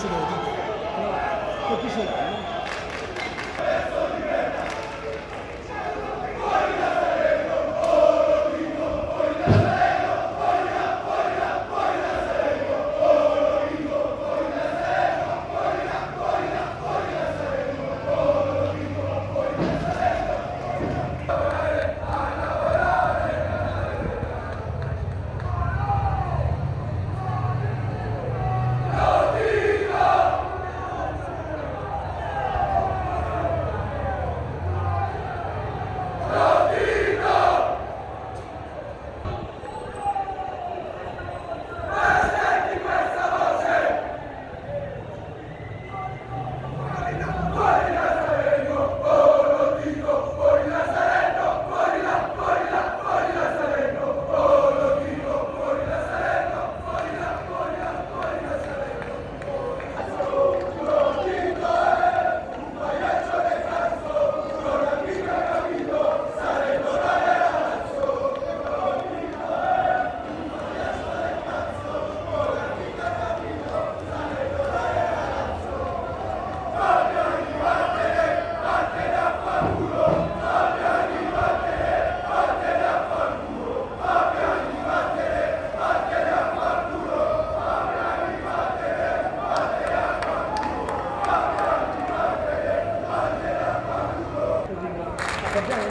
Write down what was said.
Sudah lebih. Você ganha,